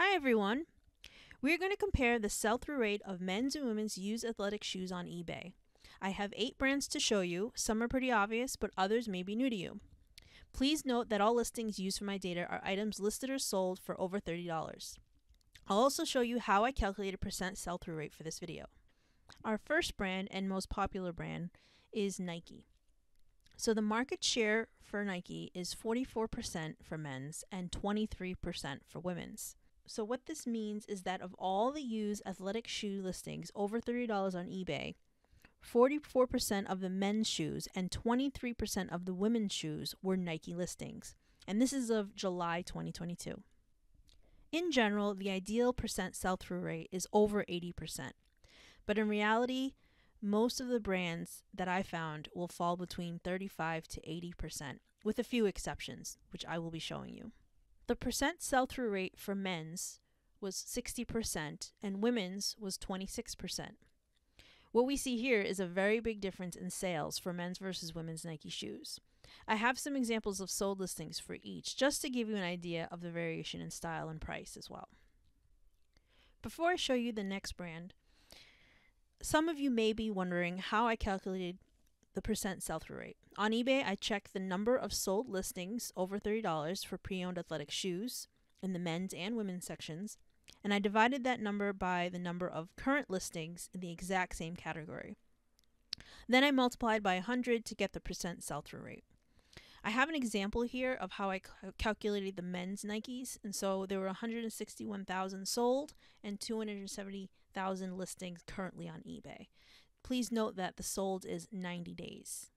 Hi everyone! We're going to compare the sell through rate of men's and women's used athletic shoes on eBay. I have eight brands to show you. Some are pretty obvious, but others may be new to you. Please note that all listings used for my data are items listed or sold for over $30. I'll also show you how I calculate a percent sell through rate for this video. Our first brand and most popular brand is Nike. So the market share for Nike is 44% for men's and 23% for women's. So what this means is that of all the used athletic shoe listings over $30 on eBay, 44% of the men's shoes and 23% of the women's shoes were Nike listings. And this is of July 2022. In general, the ideal percent sell through rate is over 80%. But in reality, most of the brands that I found will fall between 35 to 80%, with a few exceptions, which I will be showing you. The percent sell through rate for men's was 60% and women's was 26%. What we see here is a very big difference in sales for men's versus women's Nike shoes. I have some examples of sold listings for each just to give you an idea of the variation in style and price as well. Before I show you the next brand, some of you may be wondering how I calculated the percent sell through rate. On eBay, I checked the number of sold listings over $30 for pre owned athletic shoes in the men's and women's sections, and I divided that number by the number of current listings in the exact same category. Then I multiplied by 100 to get the percent sell through rate. I have an example here of how I calculated the men's Nikes, and so there were 161,000 sold and 270,000 listings currently on eBay. Please note that the sold is 90 days.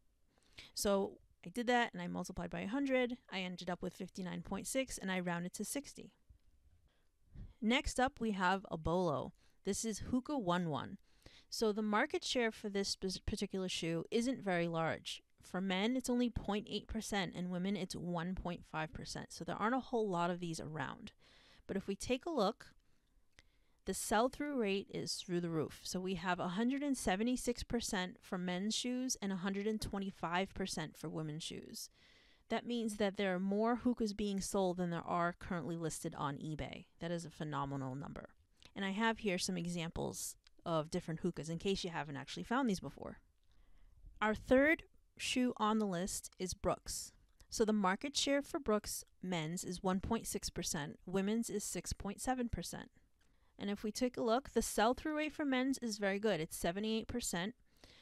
So I did that and I multiplied by 100. I ended up with 59.6 and I rounded to 60. Next up, we have a Bolo. This is One One. So the market share for this particular shoe isn't very large. For men, it's only 0.8%, and women, it's 1.5%. So there aren't a whole lot of these around. But if we take a look, the sell through rate is through the roof. So we have 176% for men's shoes and 125% for women's shoes. That means that there are more Hokas being sold than there are currently listed on eBay. That is a phenomenal number. And I have here some examples of different Hokas in case you haven't actually found these before. Our third shoe on the list is Brooks. So the market share for Brooks men's is 1.6%, women's is 6.7%. And if we take a look, the sell through rate for men's is very good. It's 78%.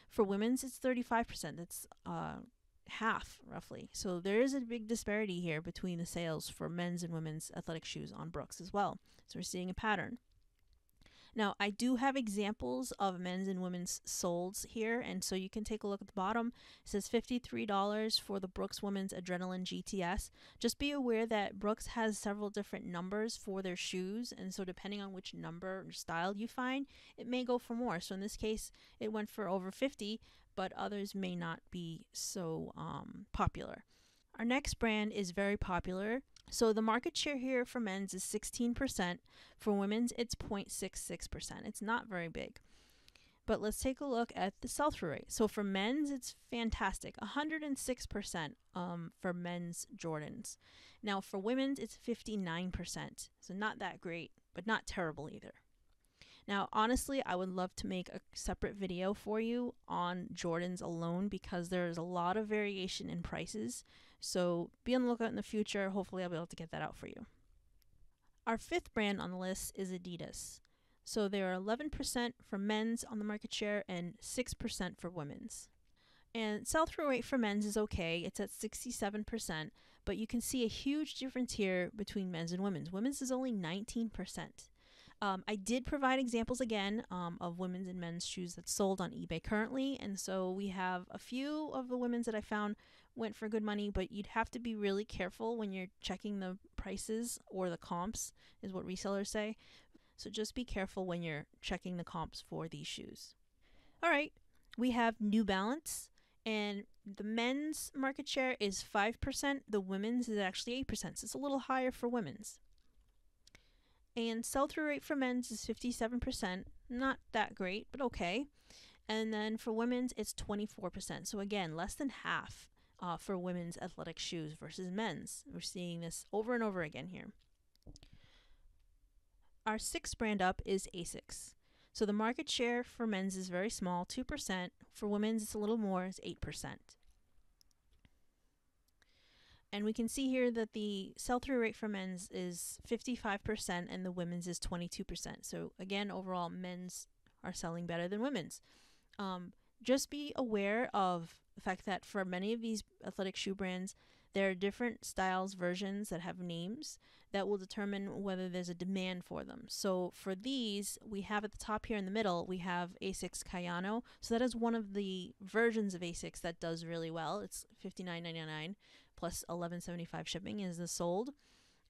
For women's, it's 35%. That's uh, half, roughly. So there is a big disparity here between the sales for men's and women's athletic shoes on Brooks as well. So we're seeing a pattern. Now, I do have examples of men's and women's solds here, and so you can take a look at the bottom. It says $53 for the Brooks Women's Adrenaline GTS. Just be aware that Brooks has several different numbers for their shoes, and so depending on which number or style you find, it may go for more. So in this case, it went for over 50, but others may not be so um, popular. Our next brand is very popular. So the market share here for men's is 16%. For women's, it's 0.66%. It's not very big. But let's take a look at the sell through rate. So for men's, it's fantastic 106% um, for men's Jordans. Now for women's, it's 59%. So not that great, but not terrible either. Now, honestly, I would love to make a separate video for you on Jordans alone because there's a lot of variation in prices. So be on the lookout in the future. Hopefully, I'll be able to get that out for you. Our fifth brand on the list is Adidas. So there are 11% for men's on the market share and 6% for women's. And sell through rate for men's is okay, it's at 67%, but you can see a huge difference here between men's and women's. Women's is only 19%. Um, I did provide examples again um, of women's and men's shoes that's sold on eBay currently, and so we have a few of the women's that I found went for good money, but you'd have to be really careful when you're checking the prices or the comps, is what resellers say. So just be careful when you're checking the comps for these shoes. All right, we have New Balance, and the men's market share is 5%, the women's is actually 8%, so it's a little higher for women's. And sell through rate for men's is 57%. Not that great, but okay. And then for women's, it's 24%. So again, less than half uh, for women's athletic shoes versus men's. We're seeing this over and over again here. our sixth brand up is ASICS. So the market share for men's is very small, 2%. For women's, it's a little more, it's 8%. And we can see here that the sell through rate for men's is 55% and the women's is 22%. So, again, overall, men's are selling better than women's. Um, just be aware of the fact that for many of these athletic shoe brands, there are different styles versions that have names that will determine whether there's a demand for them. So for these, we have at the top here in the middle, we have Asics Kayano. So that is one of the versions of Asics that does really well. It's $59.99 plus 11.75 shipping is the sold.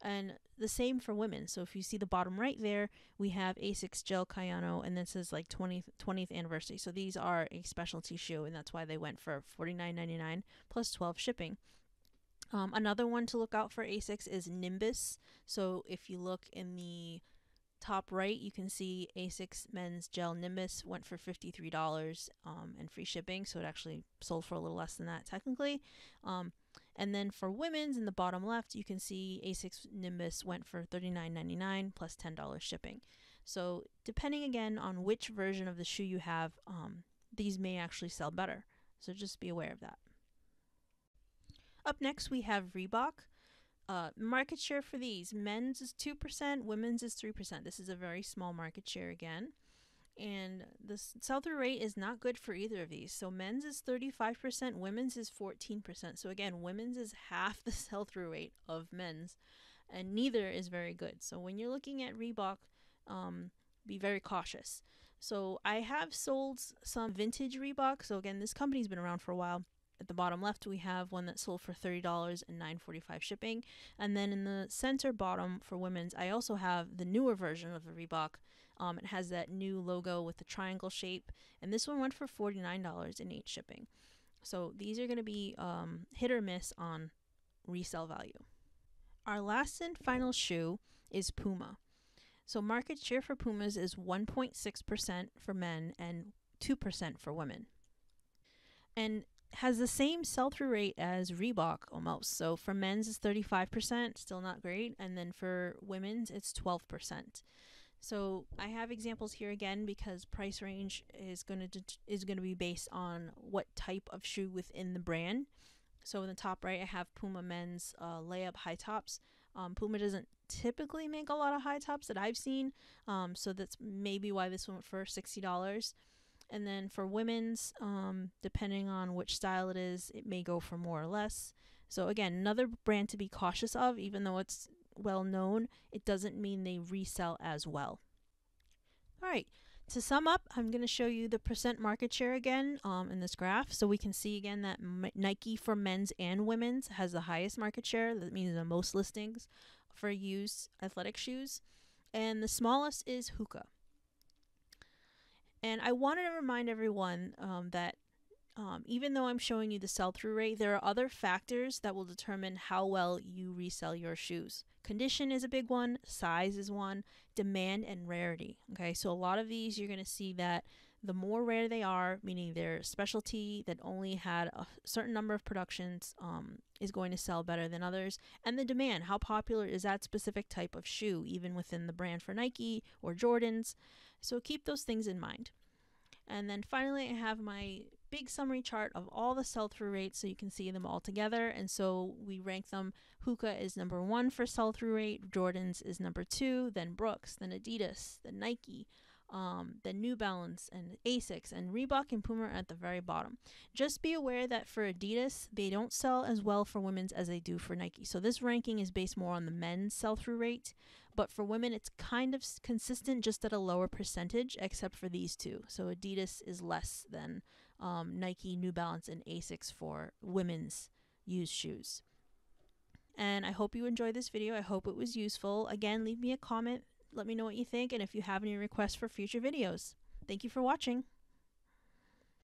And the same for women. So if you see the bottom right there, we have Asics Gel Kayano, and this is like 20th, 20th anniversary. So these are a specialty shoe, and that's why they went for $49.99 plus 12 shipping. Um, another one to look out for Asics is Nimbus. So if you look in the top right, you can see Asics Men's Gel Nimbus went for $53 um, and free shipping. So it actually sold for a little less than that technically. Um, and then for women's in the bottom left, you can see Asics Nimbus went for $39.99 plus $10 shipping. So depending again on which version of the shoe you have, um, these may actually sell better. So just be aware of that. Up next, we have Reebok. Uh, market share for these men's is 2%, women's is 3%. This is a very small market share again. And the sell through rate is not good for either of these. So men's is 35%, women's is 14%. So again, women's is half the sell through rate of men's, and neither is very good. So when you're looking at Reebok, um, be very cautious. So I have sold some vintage Reebok. So again, this company's been around for a while. At the bottom left, we have one that sold for $30 and $9.45 shipping. And then in the center bottom for women's, I also have the newer version of the Reebok. Um, it has that new logo with the triangle shape. And this one went for $49 in 8 shipping. So these are going to be um, hit or miss on resale value. Our last and final shoe is Puma. So market share for Pumas is 1.6% for men and 2% for women. And has the same sell through rate as Reebok almost. So for men's it's 35%, still not great, and then for women's it's 12%. So I have examples here again because price range is going to is going to be based on what type of shoe within the brand. So in the top right I have Puma men's uh, layup high tops. Um, Puma doesn't typically make a lot of high tops that I've seen, um, so that's maybe why this went for sixty dollars. And then for women's, um, depending on which style it is, it may go for more or less. So again, another brand to be cautious of, even though it's well known, it doesn't mean they resell as well. All right. To sum up, I'm going to show you the percent market share again um, in this graph. So we can see again that Nike for men's and women's has the highest market share. That means the most listings for used athletic shoes. And the smallest is Hoka. And I wanted to remind everyone um, that um, even though I'm showing you the sell through rate, there are other factors that will determine how well you resell your shoes. Condition is a big one, size is one, demand and rarity. Okay, so a lot of these you're going to see that the more rare they are, meaning they're specialty that only had a certain number of productions, um, is going to sell better than others. And the demand, how popular is that specific type of shoe, even within the brand for Nike or Jordans? So keep those things in mind. And then finally, I have my big summary chart of all the sell through rates so you can see them all together. And so we rank them. Hoka is number one for sell through rate, Jordan's is number two, then Brooks, then Adidas, then Nike, um, then New Balance and Asics and Reebok and Puma are at the very bottom. Just be aware that for Adidas, they don't sell as well for women's as they do for Nike. So this ranking is based more on the men's sell through rate, but for women, it's kind of consistent, just at a lower percentage, except for these two. So Adidas is less than um, Nike, New Balance, and Asics for women's used shoes. And I hope you enjoyed this video. I hope it was useful. Again, leave me a comment let me know what you think and if you have any requests for future videos. Thank you for watching.